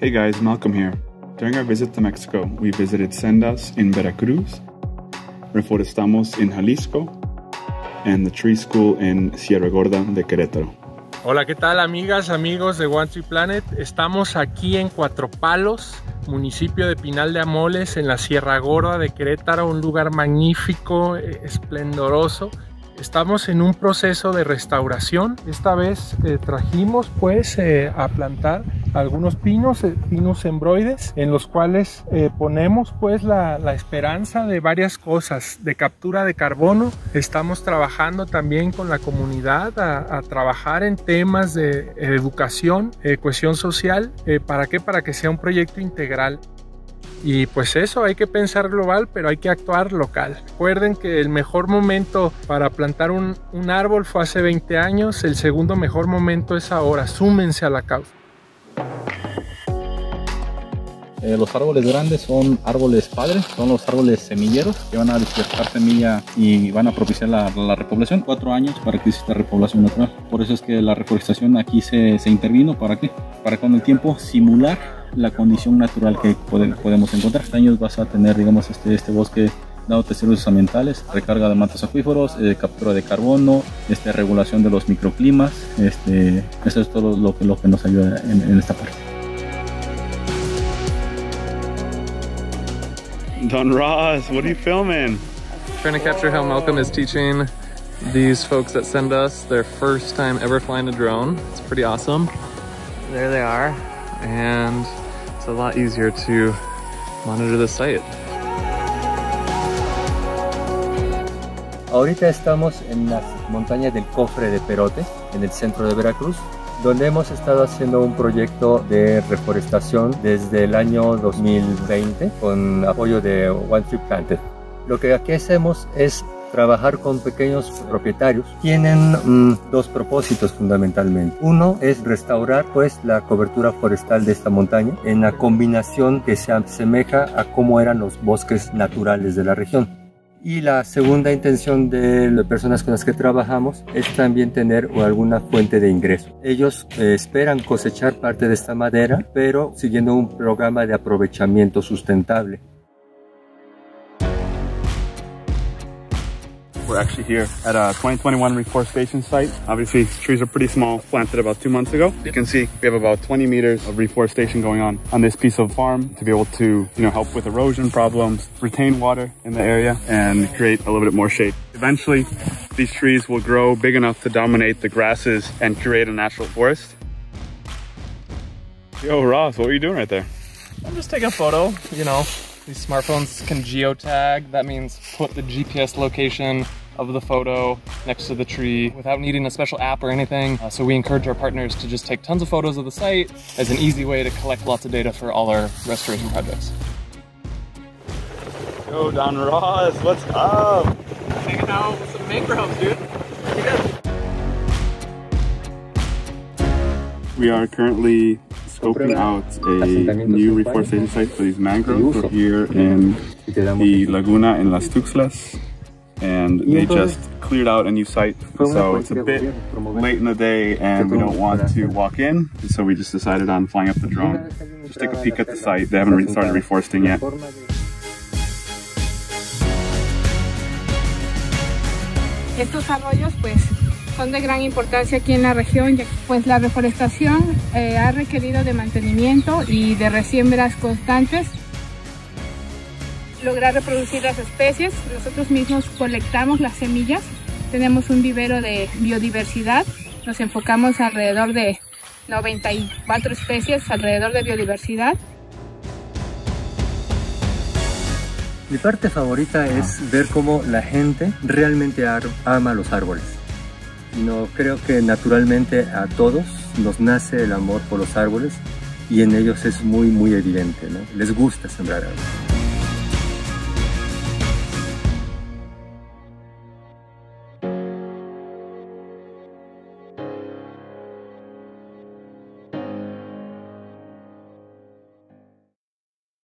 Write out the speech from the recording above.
Hey guys, Malcolm here. During our visit to Mexico, we visited sendas in Veracruz, reforestamos in Jalisco, and the tree school in Sierra Gorda de Querétaro. Hola, ¿qué tal amigas, amigos de One Tree Planet? Estamos aquí en Cuatro Palos, municipio de Pinal de Amoles, en la Sierra Gorda de Querétaro, un lugar magnífico, eh, esplendoroso Estamos en un proceso de restauración. Esta vez eh, trajimos pues eh, a plantar algunos pinos, eh, pinos embroides, en los cuales ponemos pues la, la, esperanza de varias cosas, de captura de carbono. Estamos trabajando también con la comunidad a, a trabajar en temas de educación, cohesión social. ¿Para qué? Para que sea un proyecto integral. Y pues eso, hay que pensar global, pero hay que actuar local. Recuerden que el mejor momento para plantar un, un árbol fue hace 20 años, el segundo mejor momento es ahora, súmense a la causa. Eh, los árboles grandes son árboles padres, son los árboles semilleros que van a dispersar semilla y van a propiciar la, la, repoblación. Cuatro años para que exista repoblación natural. Por eso es que la reforestación aquí se, se intervino. ¿Para qué? Para con el tiempo simular la condición natural que podemos encontrar. Este años vas a tener, digamos, este, este bosque dado servicios ambientales, recarga de mantos acuíferos, eh, captura de carbono, este, regulación de los microclimas. Este, eso es todo lo que, lo que nos ayuda en, en esta parte. Don Ross, what are you filming? Trying to capture how Malcolm is teaching these folks that send us their first time ever flying a drone. It's pretty awesome. There they are. And it's a lot easier to monitor the site. Ahorita estamos en las montañas del Cofre de Perote, en el centro de Veracruz, donde hemos estado haciendo un proyecto de reforestación desde el año 2020 con apoyo de One Tree Planted. Lo que aquí hacemos es trabajar con pequeños propietarios tienen mm, dos propósitos fundamentalmente. Uno es restaurar pues la cobertura forestal de esta montaña en la combinación que se asemeja a cómo eran los bosques naturales de la región. Y la segunda intención de las personas con las que trabajamos es también tener alguna fuente de ingreso. Ellos eh, esperan cosechar parte de esta madera, pero siguiendo un programa de aprovechamiento sustentable. We're actually here at a 2021 reforestation site. Obviously, trees are pretty small, planted about two months ago. You can see we have about 20 meters of reforestation going on on this piece of farm to be able to, you know, help with erosion problems, retain water in the area, and create a little bit more shade. Eventually, these trees will grow big enough to dominate the grasses and create a natural forest. Yo, Ross, what are you doing right there? I'm just taking a photo, you know, these smartphones can geotag. That means put the GPS location of the photo next to the tree without needing a special app or anything. Uh, so we encourage our partners to just take tons of photos of the site as an easy way to collect lots of data for all our restoration projects. Yo, Don Ross, what's up? Hanging out with some mangroves, dude. We are currently scoping out a new reforestation site for these mangroves. Here in the Laguna in Las Tuxtlas and they just cleared out a new site. So it's a bit late in the day and we don't want to walk in. So we just decided on flying up the drone. Just take a peek at the site. They haven't started reforesting yet. Estos arroyos pues son de gran importancia aquí en la región, pues la reforestación eh, ha requerido de mantenimiento y de resiembras constantes. Lograr reproducir las especies, nosotros mismos colectamos las semillas, tenemos un vivero de biodiversidad, nos enfocamos alrededor de 94 especies alrededor de biodiversidad. Mi parte favorita es ver cómo la gente realmente ama los árboles. No, creo que naturalmente a todos nos nace el amor por los árboles y en ellos es muy muy evidente, ¿no? Les gusta sembrar árboles.